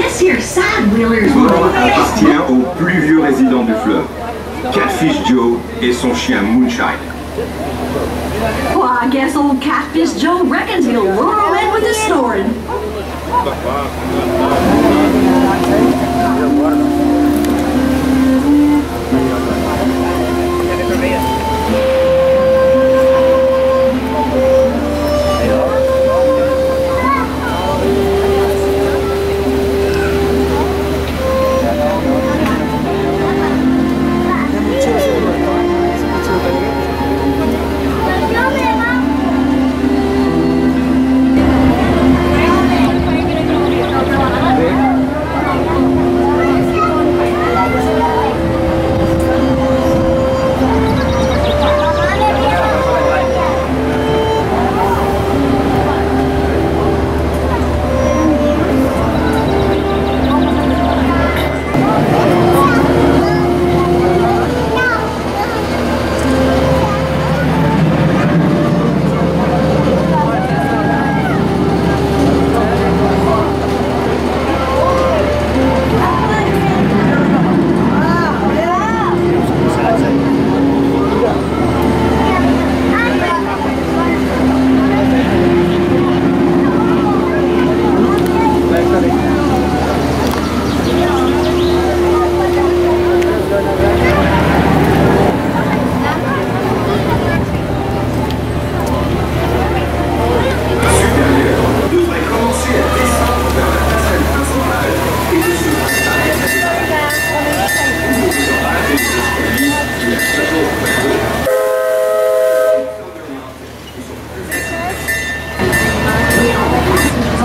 Faudra appartient au plus vieux résident du fleuve, Catfish Joe et son chien Moonshine. Well, I guess old Catfish Joe reckons he'll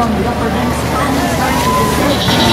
from government and scientific